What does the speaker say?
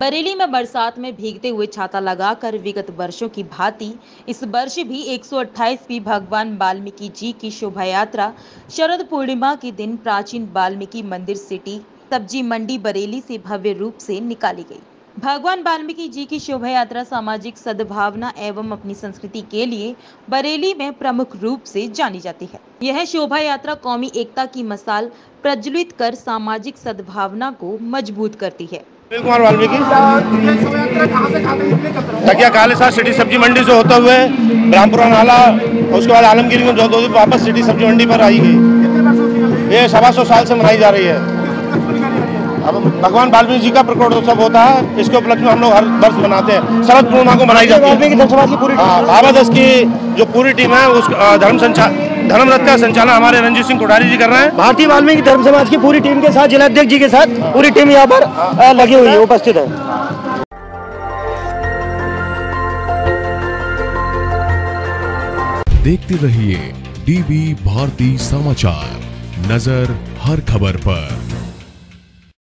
बरेली में बरसात में भीगते हुए छाता लगाकर विगत वर्षों की भांति, इस वर्ष भी 128वीं भगवान वाल्मीकि जी की शोभा यात्रा शरद पूर्णिमा के दिन प्राचीन वाल्मीकि मंदिर सिटी, सब्ज़ी मंडी बरेली से भव्य रूप से निकाली गई। भगवान वाल्मीकि जी की शोभा यात्रा सामाजिक सद्भावना एवं अपनी संस्कृति के लिए बरेली में प्रमुख रूप से जानी जाती है। यह शोभा यात्रा कौमी एकता की मसाल प्रज्वलित कर सामाजिक सद्भावना को मज़बूत करती है। कुमार वाल्मीकि। सिटी सब्ज़ी मंडी से होते हुए ब्राह्मपुरा नाला, उसके बाद आलमगिरी में जो वापस सिटी सब्ज़ी मंडी पर आई गई ये सवा सौ साल से मनाई जा रही है। अब भगवान वाल्मीकि जी का प्रकटोत्सव होता है इसके उपलक्ष्य में हम लोग हर वर्ष मनाते हैं। शरद पूर्णिमा को मनाई जाती है। की हाँ बाबा दस की जो पूरी टीम है उस धर्म संचाल धर्म रथ का संचालन हमारे रंजीत सिंह कोठारी जी कर रहे हैं। भारतीय वाल्मीकि धर्म समाज की पूरी टीम के साथ जिलाध्यक्ष जी के साथ पूरी टीम यहाँ पर लगी हुई है उपस्थित है। देखते रहिए डीबी भारती समाचार नज़र हर खबर पर।